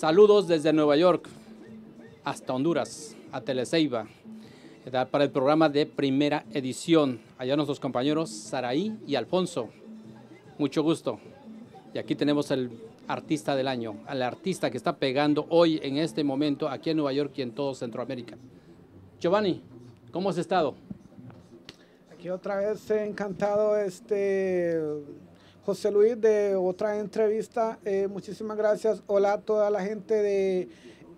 Saludos desde Nueva York hasta Honduras, a Teleceiba, para el programa de primera edición. Allá nuestros compañeros Saraí y Alfonso. Mucho gusto. Y aquí tenemos el artista del año, al artista que está pegando hoy en este momento aquí en Nueva York y en todo Centroamérica. Giovanni, ¿cómo has estado? Aquí otra vez encantado, este José Luis, de otra entrevista. Eh, muchísimas gracias. Hola a toda la gente de,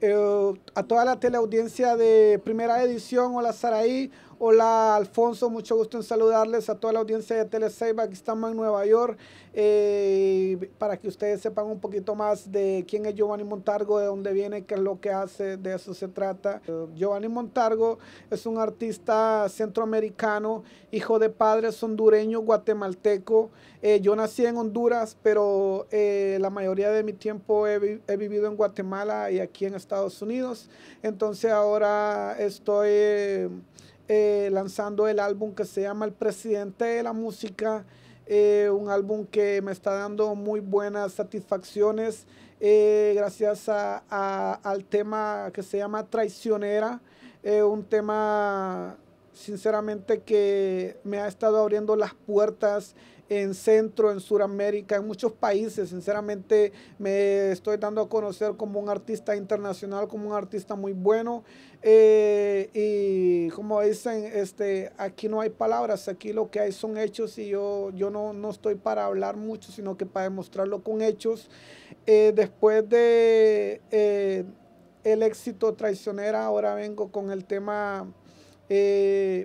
eh, a toda la teleaudiencia de primera edición. Hola Saraí, hola Alfonso, mucho gusto en saludarles a toda la audiencia de Teleseiba. Aquí estamos en Nueva York. Eh, para que ustedes sepan un poquito más de quién es Giovanni Montargo, de dónde viene, qué es lo que hace, de eso se trata. Giovanni Montargo es un artista centroamericano, hijo de padres hondureños, guatemalteco. Eh, yo nací en Honduras, pero eh, la mayoría de mi tiempo he, he, vivido en Guatemala y aquí en Estados Unidos. Entonces ahora estoy lanzando el álbum que se llama El Presidente de la Música. Eh, un álbum que me está dando muy buenas satisfacciones eh, gracias a, al tema que se llama Traicionera, eh, un tema sinceramente que me ha estado abriendo las puertas en Centro, en Sudamérica, en muchos países. Sinceramente me estoy dando a conocer como un artista internacional, como un artista muy bueno. Eh, y como dicen, este, aquí no hay palabras, aquí lo que hay son hechos y yo, yo no, no estoy para hablar mucho, sino que para demostrarlo con hechos. Eh, después de eh, el éxito traicionera, ahora vengo con el tema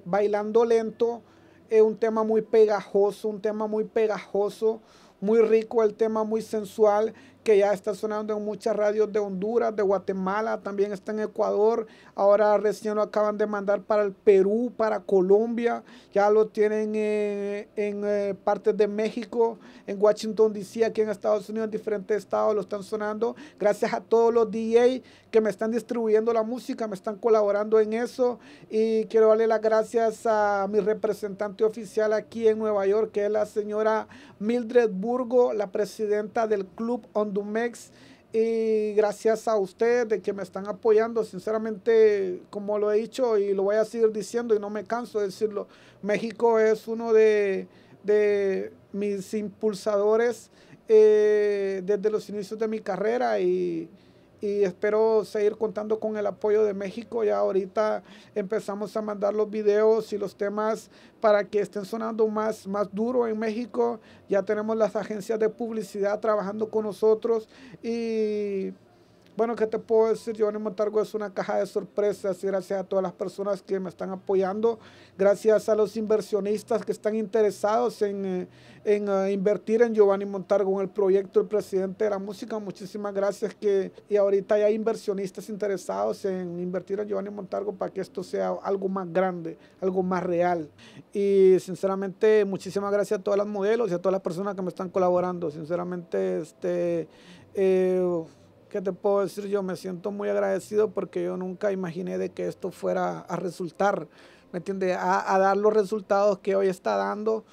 Bailando Lento es un tema muy pegajoso, un tema muy pegajoso, muy rico, el tema muy sensual que ya está sonando en muchas radios de Honduras, de Guatemala, también está en Ecuador, ahora recién lo acaban de mandar para el Perú, para Colombia, ya lo tienen eh, en eh, partes de México, en Washington DC, aquí en Estados Unidos, en diferentes estados lo están sonando, gracias a todos los DJ que me están distribuyendo la música, me están colaborando en eso. Y quiero darle las gracias a mi representante oficial aquí en Nueva York, que es la señora Mildred Burgo, la presidenta del Club Honduras Mex y gracias a ustedes de que me están apoyando. Sinceramente, como lo he dicho y lo voy a seguir diciendo y no me canso de decirlo, México es uno de, de mis impulsadores eh, desde los inicios de mi carrera y y espero seguir contando con el apoyo de México. Ya ahorita empezamos a mandar los videos y los temas para que estén sonando más, más duro en México. Ya tenemos las agencias de publicidad trabajando con nosotros y bueno, ¿qué te puedo decir? Giovanni Montargo es una caja de sorpresas y gracias a todas las personas que me están apoyando, gracias a los inversionistas que están interesados en, eh, en uh, invertir en Giovanni Montargo, en el proyecto del presidente de la música. Muchísimas gracias que y ahorita ya hay inversionistas interesados en invertir en Giovanni Montargo para que esto sea algo más grande, algo más real. Y sinceramente, muchísimas gracias a todas las modelos y a todas las personas que me están colaborando. Sinceramente, este... Eh, ¿qué te puedo decir? Yo me siento muy agradecido porque yo nunca imaginé de que esto fuera a resultar, ¿me entiendes? A, dar los resultados que hoy está dando.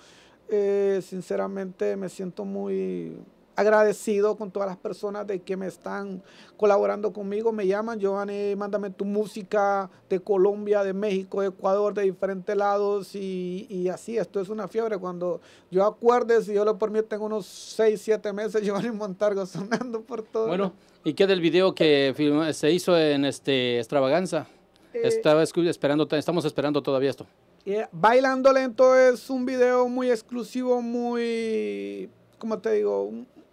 Eh, sinceramente me siento muy, agradecido con todas las personas de que me están colaborando conmigo. Me llaman, Giovanni, mándame tu música de Colombia, de México, de Ecuador, de diferentes lados y, y así, esto es una fiebre. Cuando yo acuerde, si yo lo permito, tengo unos 6, 7 meses, Giovanni Montargo sonando por todo. Bueno, ¿y qué del video que se hizo en este Extravaganza? Eh, Estaba esperando, estamos esperando todavía esto. Bailando Lento es un video muy exclusivo, muy, como te digo,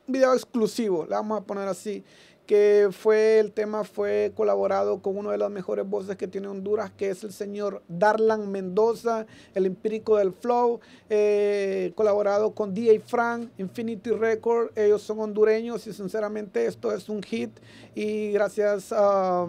video exclusivo, le vamos a poner así, que fue, el tema fue colaborado con uno de las mejores voces que tiene Honduras, que es el señor Darlan Mendoza, el empírico del flow, eh, colaborado con DJ Frank, Infinity Record, ellos son hondureños y sinceramente esto es un hit y gracias a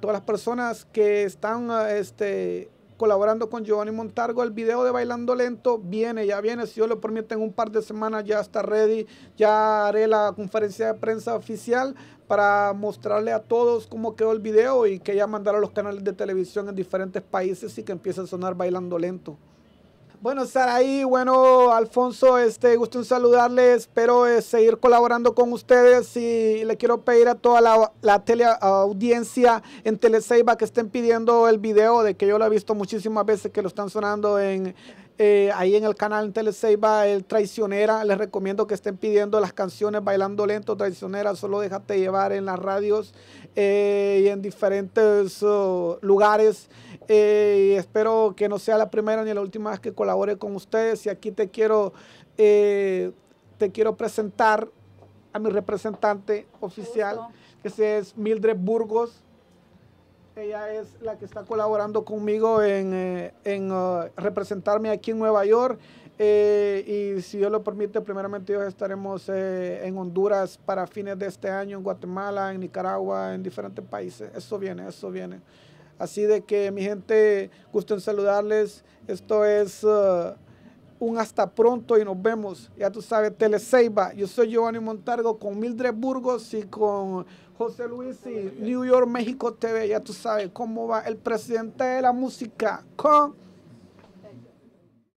todas las personas que están este, colaborando con Giovanni Montargo. El video de Bailando Lento viene, ya viene, si Dios lo permite, en un par de semanas ya está ready. Ya haré la conferencia de prensa oficial para mostrarle a todos cómo quedó el video y que ya mandar a los canales de televisión en diferentes países y que empiece a sonar Bailando Lento. Bueno, ahí, bueno, Alfonso, este, gusto en saludarles, espero eh, seguir colaborando con ustedes y le quiero pedir a toda la, la teleaudiencia en Teleseiba que estén pidiendo el video de que yo lo he visto muchísimas veces que lo están sonando en eh, ahí en el canal en Teleseiba, el Traicionera. Les recomiendo que estén pidiendo las canciones Bailando Lento, Traicionera, solo déjate llevar en las radios eh, y en diferentes uh, lugares. Eh, y espero que no sea la primera ni la última vez que colabore con ustedes. Y aquí te quiero, te quiero presentar a mi representante oficial, que es Mildred Burgos. Ella es la que está colaborando conmigo en, eh, uh, representarme aquí en Nueva York. Eh, y si Dios lo permite, primeramente Dios estaremos eh, en Honduras para fines de este año, en Guatemala, en Nicaragua, en diferentes países. Eso viene, eso viene. Así de que mi gente, gusto en saludarles. Esto es uh, un hasta pronto y nos vemos. Ya tú sabes, Teleseiba. Yo soy Giovanni Montargo con Mildred Burgos y con José Luis y New York, México TV. Ya tú sabes cómo va el presidente de la música con